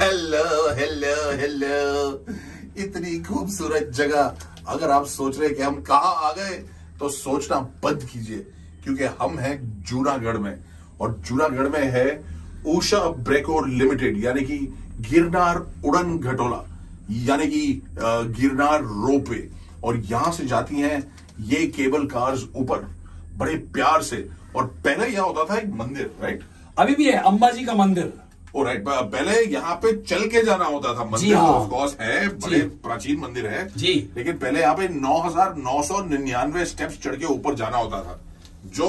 Hello hello hello इतनी खूबसूरत जगह। अगर आप सोच रहे कि हम कहा आ गए तो सोचना बंद कीजिए, क्योंकि हम हैं जूनागढ़ में। और जूनागढ़ में है उषा ब्रेको लिमिटेड, यानी कि गिरनार उड़न घटोला, यानी कि गिरनार रोपवे। और यहाँ से जाती हैं ये केबल कार्स ऊपर, बड़े प्यार से। और पहले यहाँ होता था एक मंदिर, राइट? अभी भी है अम्बा जी का मंदिर। राइट पहले यहाँ पे चल के जाना होता था मंदिर हाँ। ऑफ़ कोर्स है बड़े प्राचीन मंदिर है। जी। लेकिन पहले यहाँ पे नौ हज़ार नौ सौ निन्यानवे स्टेप्स चढ़ के ऊपर जाना होता था। जो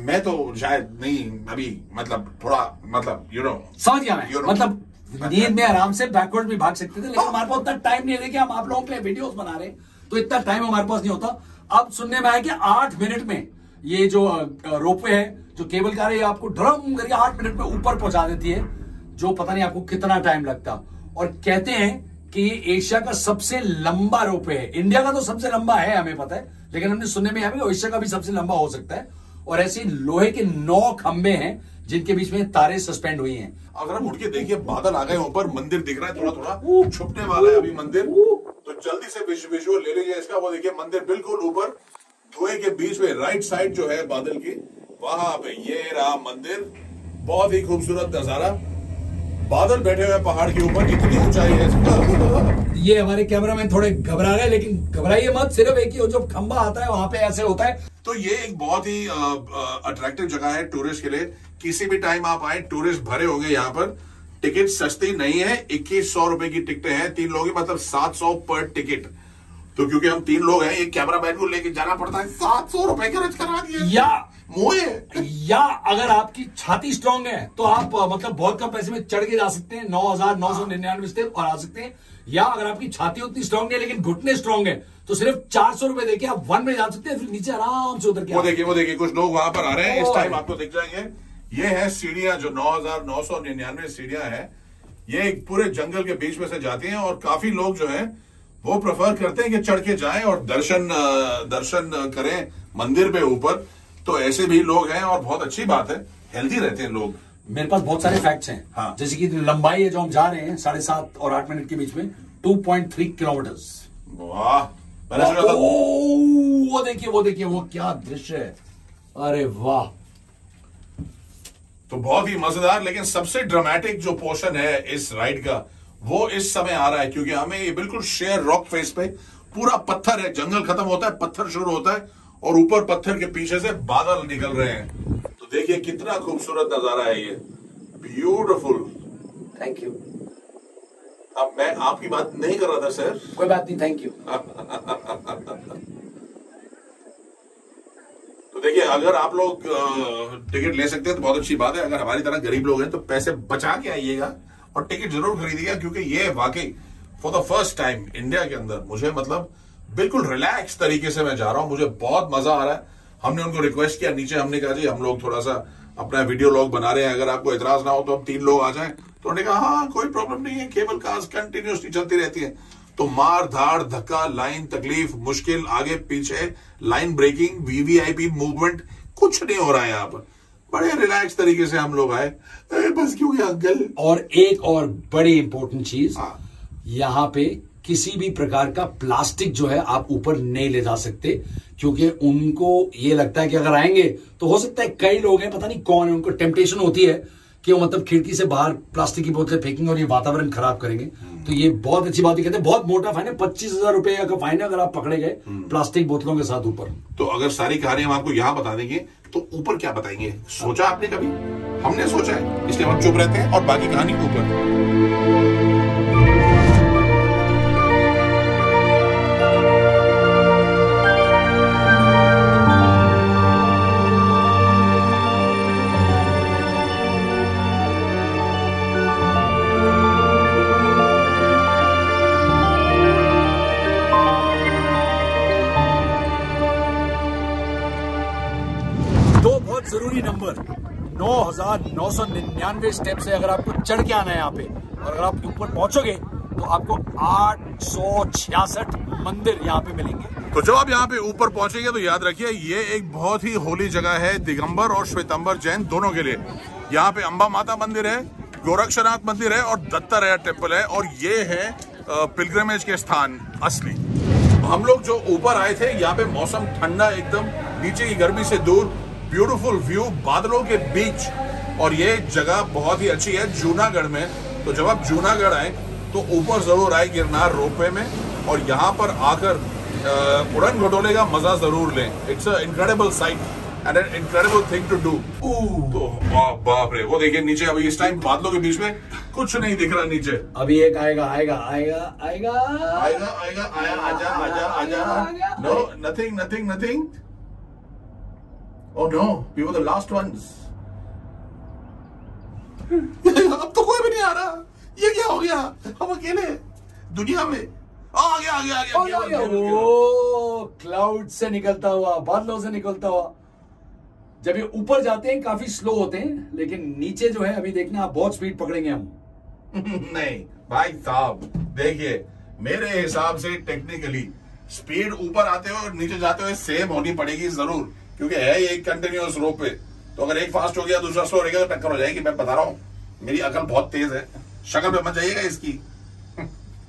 मैं तो शायद नहीं अभी मतलब थोड़ा मतलब यू नो समझ गया मैं मतलब नींद में आराम से बैकवर्ड भी भाग सकते थे लेकिन हमारे पास उतना टाइम नहीं है। देखिए हम आप लोगों के लिए वीडियोस बना रहे हैं तो इतना टाइम हमारे पास नहीं होता। अब सुनने में आया कि आठ मिनट में ये जो रोपवे है जो केबल कार है ये आपको ड्रम करके आठ मिनट में ऊपर पहुँचा देती है जो पता नहीं आपको कितना टाइम लगता। और कहते हैं कि ये एशिया का सबसे लंबा रोपवे है। इंडिया का तो सबसे लंबा है हमें पता है लेकिन हमने सुनने में आया एशिया का भी सबसे लंबा हो सकता है। और ऐसे लोहे के नौ खंबे हैं जिनके बीच में तारे सस्पेंड हुई हैं। अगर हम उठ के देखिए बादल आ गए ऊपर मंदिर दिख रहा है थोड़ा थोड़ा छुपने वाला है अभी मंदिर। तो जल्दी से विजुअल ले लीजिए इसका। वो देखिए मंदिर बिल्कुल ऊपर धुएँ के बीच में राइट साइड जो है बादल की। वहाँ पे ये रहा मंदिर बहुत ही खूबसूरत नज़ारा। बादल बैठे हुए पहाड़ के ऊपर इतनी ऊंचाई है ये हमारे कैमरामैन थोड़े घबरा गए लेकिन घबराइए मत सिर्फ़ एक ही वो जो खंबा आता है वहाँ पे ऐसे होता है। तो ये एक बहुत ही अट्रैक्टिव जगह है टूरिस्ट के लिए। किसी भी टाइम आप आए टूरिस्ट भरे होंगे यहाँ पर। टिकट सस्ती नहीं है इक्कीस सौ रुपए की टिकटें हैं। तीन लोगों की मतलब सात सौ पर टिकट तो क्योंकि हम तीन लोग हैं एक कैमरा मैन को लेके जाना पड़ता है सात सौ रुपए खर्च करा दिए। या मुए। या अगर आपकी छाती स्ट्रांग है तो आप मतलब बहुत कम पैसे में चढ़ के जा सकते हैं नौ हज़ार नौ सौ निन्यानवे स्टेप और आ सकते हैं। या अगर आपकी छाती उतनी स्ट्रांग है लेकिन घुटने स्ट्रांग है तो सिर्फ़ चार सौ रुपए देके आप वन में जा सकते हैं फिर नीचे आराम से उतर के वो देखिए वो देखिए कुछ लोग वहाँ पर आ रहे हैं इस टाइम आपको दिख जाएँगे। ये है सीढ़ियाँ जो नौ हज़ार नौ सौ निन्यानवे सीढ़ियाँ है। ये एक पूरे जंगल के बीच में से जाती हैं और काफ़ी लोग जो हैं वो प्रेफर करते हैं कि चढ़ के जाएँ और दर्शन दर्शन करें मंदिर पे ऊपर। तो ऐसे भी लोग हैं और बहुत अच्छी बात है। हेल्दी रहते हैं लोग। मेरे पास बहुत सारे फैक्ट्स हैं। हाँ। जैसे कि लंबाई है जो हम जा रहे हैं साढ़े सात और आठ मिनट के बीच में टू पॉइंट थ्री किलोमीटर वाह। वो देखिए वो देखिए वो क्या दृश्य है। अरे वाह। तो बहुत ही मज़ेदार लेकिन सबसे ड्रामेटिक जो पोर्शन है इस राइड का वो इस समय आ रहा है क्योंकि हमें ये बिल्कुल शेयर रॉक फेस पे पूरा पत्थर है जंगल खत्म होता है पत्थर शुरू होता है और ऊपर पत्थर के पीछे से बादल निकल रहे हैं। तो देखिए कितना खूबसूरत नज़ारा है ये। ब्यूटिफुल थैंक यू अब मैं आपकी बात नहीं कर रहा था सर कोई बात नहीं थैंक यू तो देखिए अगर आप लोग टिकट ले सकते हैं तो बहुत अच्छी बात है। अगर हमारी तरह गरीब लोग हैं तो पैसे बचा के आइएगा। और टिकट ज़रूर खरीदिएगा क्योंकि ये वाकई for the first time India के अंदर मुझे मतलब बिल्कुल रिलैक्स तरीके से मैं जा रहा हूँ, मुझे बहुत मज़ा आ रहा है। हमने उनको रिक्वेस्ट किया, नीचे हमने कहा, जी, हम लोग थोड़ा सा अपना वीडियो लॉग बना रहे हैं, अगर आपको इतराज ना हो तो हम तीन लोग आ जाए। तो उन्होंने कहा हाँ कोई प्रॉब्लम नहीं है केबल कार्स कंटिन्यूसली चलती रहती है। तो मार धाड़, धक्का लाइन तकलीफ़, मुश्किल, आगे, पीछे लाइन ब्रेकिंग वीवीआईपी मूवमेंट कुछ नहीं हो रहा है यहाँ पर। बड़े रिलैक्स तरीके से हम लोग आए अरे बस क्यों गया अंकल और एक और बड़ी इंपॉर्टेंट चीज़ हाँ। यहाँ पे किसी भी प्रकार का प्लास्टिक जो है आप ऊपर नहीं ले जा सकते क्योंकि उनको ये लगता है कि अगर आएँगे तो हो सकता है कई लोग हैं पता नहीं कौन है उनको टेम्पटेशन होती है कि वो मतलब खिड़की से बाहर प्लास्टिक की बोतलें फेंकेंगे और ये वातावरण खराब करेंगे। तो ये बहुत अच्छी बात है कहते हैं बहुत मोटा फाइन है पच्चीस हज़ार रुपए का फाइन है अगर आप पकड़े गए प्लास्टिक बोतलों के साथ ऊपर। तो अगर सारी कहानी हम आपको यहाँ बता देंगे तो ऊपर क्या बताएँगे? सोचा आपने कभी? हमने सोचा है इसलिए हम चुप रहते हैं और बाकी कहानी ऊपर। हज़ार नौ सौ निन्यानवे स्टेप से अगर आपको चढ़ के आना है यहाँ पे, और अगर आप ऊपर पहुंचोगे तो आपको आठ सौ छियासठ मंदिर यहाँ पे मिलेंगे। तो जब आप यहाँ पे ऊपर पहुँचेंगे तो याद रखिए, ये एक बहुत ही होली जगह है, दिगंबर और श्वेतंबर जैन दोनों के लिए। यहाँ पे अम्बा माता मंदिर है, गोरक्षनाथ मंदिर है, और दत्तारेय टेंपल है, और ये है पिलग्रमेज के स्थान असली। हम लोग जो ऊपर आए थे, यहाँ पे मौसम ठंडा एकदम, नीचे की गर्मी से दूर ब्यूटीफुल व्यू बादलों के बीच। और ये जगह बहुत ही अच्छी है जूनागढ़ में। तो जब आप जूनागढ़ आए तो ऊपर ज़रूर आए गिरनार रोपवे में। और यहाँ पर आकर उड़न घटोले का मज़ा ज़रूर लें। It's incredible site and an incredible thing to do तो बाप बाप रे। वो देखिए नीचे अभी इस टाइम बादलों के बीच में कुछ नहीं दिख रहा नीचे। अभी एक आएगा आएगा आएगा आएगा। आएगा आएगा आया आजा आजा आजा। No nothing nothing nothing Oh no, we were the last ones. अब तो कोई भी नहीं आ रहा। ये क्या हो गया? हम अकेले दुनिया में। आ गया आ गया आ गया, ओ, गया, गया, गया। ओ क्लाउड से निकलता हुआ बादलों से निकलता हुआ। जब ये ऊपर जाते हैं काफ़ी स्लो होते हैं लेकिन नीचे जो है अभी देखना आप बहुत स्पीड पकड़ेंगे हम। नहीं भाई साहब देखिए मेरे हिसाब से टेक्निकली स्पीड ऊपर आते हुए और नीचे जाते हुए सेम होनी पड़ेगी ज़रूर। क्योंकि है ये एक कंटिन्यूअस रोप पे। तो अगर एक फास्ट हो गया दूसरा स्लो हो गया तो टक्कर हो जाएगी मैं बता रहा हूँ। मेरी अकल बहुत तेज है। शक्ल पे मत जाइएगा इसकी।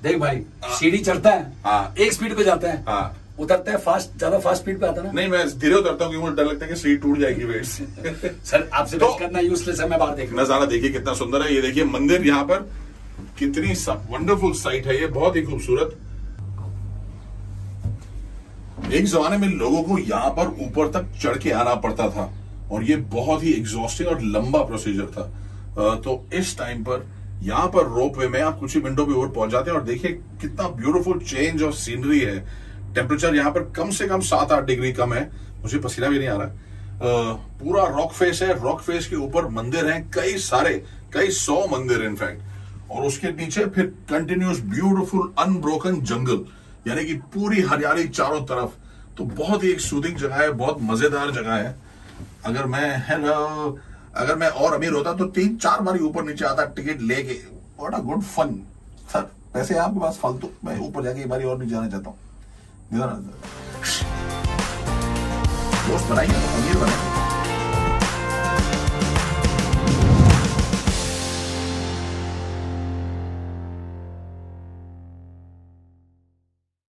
देख भाई सीढ़ी चढ़ता है हाँ। एक स्पीड पे जाता है। हाँ। उतरता है फास्ट ज़्यादा फास्ट स्पीड पे आता है ना? नहीं मैं धीरे उतरता हूँ क्योंकि मुझे डर लगता है कि सीट टूट जाएगी वेट से। सर आपसे तो- करना यूजलेस है मैं बाहर देख नज़ारा देखिए कितना सुंदर है। ये देखिए मंदिर यहाँ पर कितनी वंडरफुल साइट है। ये बहुत ही खूबसूरत। एक जमाने में लोगों को यहाँ पर ऊपर तक चढ़ के आना पड़ता था और ये बहुत ही एग्जॉस्टिंग और लंबा प्रोसीजर था। तो इस टाइम पर यहाँ पर रोप वे में आप कुछ ही मिनटों में ऊपर पहुँच जाते हैं और देखिए कितना ब्यूटीफुल चेंज ऑफ़ सीनरी है। टेम्परेचर यहाँ पर कम से कम सात आठ डिग्री कम है। मुझे पसीना भी नहीं आ रहा पूरा रॉक फेस है। रॉक फेस के ऊपर मंदिर हैं। कई सारे, कई सौ मंदिर इनफैक्ट और उसके नीचे फिर कंटिन्यूस ब्यूटीफुल अनब्रोकन जंगल यानी कि पूरी हरियाली चारों तरफ़। तो बहुत ही एक सूदिंग जगह है, बहुत मज़ेदार जगह है। अगर मैं, है ना, अगर मैं और अमीर होता तो तीन चार बार ऊपर नीचे आता, टिकट लेके। What a good fun sir, पैसे आपके पास, फालतू। मैं ऊपर जाके एक बारी और नीचे जाना चाहता हूँ। दोस्त बनाइए, अमीर बनाइए।